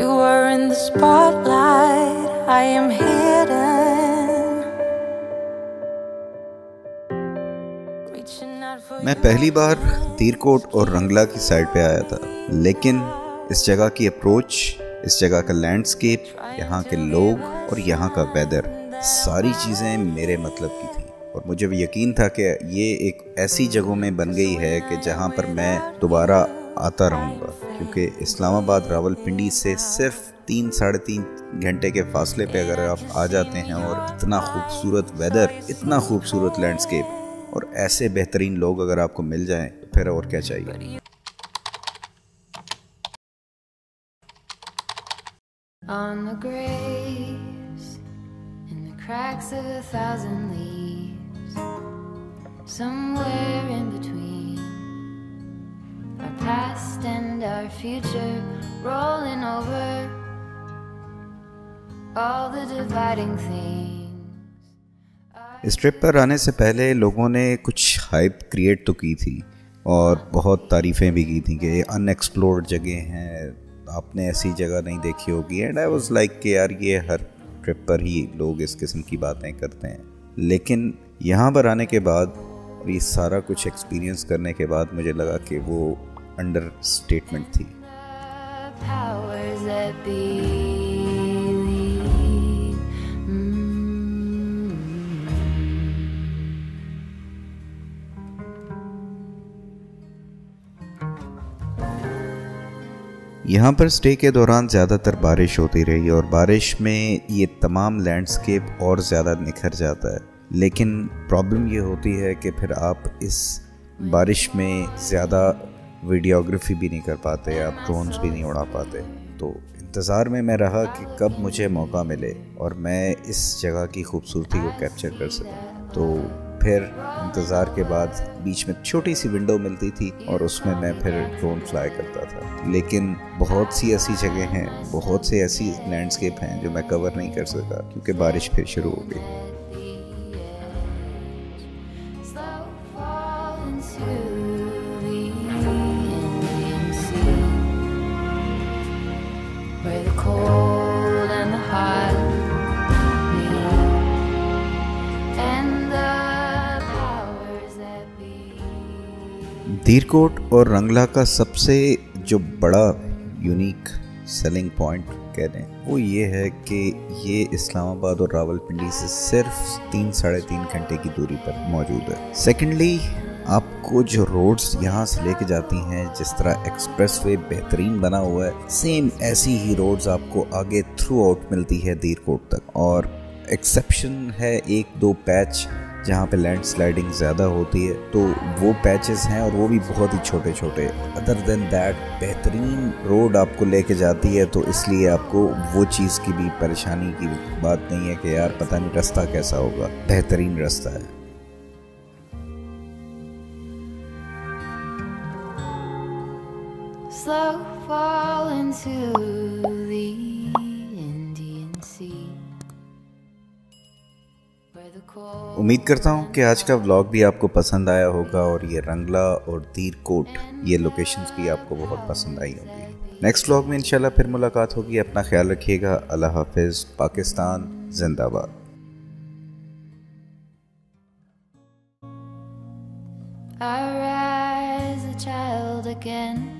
the spotlight, I am hidden. मैं पहली बार तीरकोट और रंगला की साइड पे आया था लेकिन इस जगह की अप्रोच इस जगह का लैंडस्केप यहाँ के लोग और यहाँ का वेदर सारी चीज़ें मेरे मतलब की थी। और मुझे भी यकीन था कि ये एक ऐसी जगहों में बन गई है कि जहाँ पर मैं दोबारा आता रहूँगा क्योंकि इस्लामाबाद रावलपिंडी से सिर्फ़ तीन साढ़े तीन घंटे के फासले पे अगर आप आ जाते हैं और इतना खूबसूरत वेदर इतना खूबसूरत लैंडस्केप और ऐसे बेहतरीन लोग अगर आपको मिल जाएँ तो फिर और क्या चाहिए? On the graves, in the cracks of a thousand leaves, somewhere in between, past and our future rolling over all the dividing things. इस ट्रिप पर आने से पहले लोगों ने कुछ हाइप क्रिएट तो की थी और बहुत तारीफ़ें भी की थी कि अनएक्सप्लोर्ड जगह हैं, आपने ऐसी जगह नहीं देखी होगी एंड आई वाज लाइक कि यार ये हर ट्रिप पर ही लोग इस किस्म की बातें करते हैं लेकिन यहाँ पर आने के बाद और ये सारा कुछ एक्सपीरियंस करने के बाद मुझे लगा कि वो अंडर स्टेटमेंट थी. यहाँ पर स्टे के दौरान ज़्यादातर बारिश होती रही और बारिश में ये तमाम लैंडस्केप और ज़्यादा निखर जाता है लेकिन प्रॉब्लम ये होती है कि फिर आप इस बारिश में ज़्यादा वीडियोग्राफी भी नहीं कर पाते, आप ड्रोन्स भी नहीं उड़ा पाते। तो इंतज़ार में मैं रहा कि कब मुझे मौका मिले और मैं इस जगह की खूबसूरती को कैप्चर कर सकूँ। तो फिर इंतज़ार के बाद बीच में छोटी सी विंडो मिलती थी और उसमें मैं फिर ड्रोन फ्लाई करता था। लेकिन बहुत सी ऐसी जगह हैं, बहुत से ऐसी लैंडस्केप हैं जो मैं कवर नहीं कर सका क्योंकि बारिश फिर शुरू हो गई। Be. दीरकोट और रंगला का सबसे जो बड़ा यूनिक सेलिंग पॉइंट कह रहे हैं वो ये है कि ये इस्लामाबाद और रावलपिंडी से सिर्फ़ तीन, साढ़े तीन घंटे की दूरी पर मौजूद है सेकेंडली आपको जो रोड्स यहाँ से लेके जाती हैं, जिस तरह एक्सप्रेसवे बेहतरीन बना हुआ है सेम ऐसी ही रोड्स आपको आगे थ्रू आउट मिलती है धीरकोट तक और एक्सेप्शन है एक दो पैच जहाँ पे लैंड स्लाइडिंग ज़्यादा होती है तो वो पैचेस हैं और वो भी बहुत ही छोटे छोटे अदर देन दैट बेहतरीन रोड आपको लेके जाती है तो इसलिए आपको वो चीज़ की भी परेशानी की बात नहीं है कि यार पता नहीं रास्ता कैसा होगा। बेहतरीन रास्ता है। Slow fall into उम्मीद करता हूँ कि आज का व्लॉग भी आपको पसंद आया होगा और ये रंगला और दीर कोट, ये लोकेशंस भी आपको बहुत पसंद आई होंगी। नेक्स्ट व्लॉग में इंशाल्लाह फिर मुलाकात होगी। अपना ख्याल रखिएगा। अल्लाह हाफिज़। पाकिस्तान, जिंदाबाद। Again.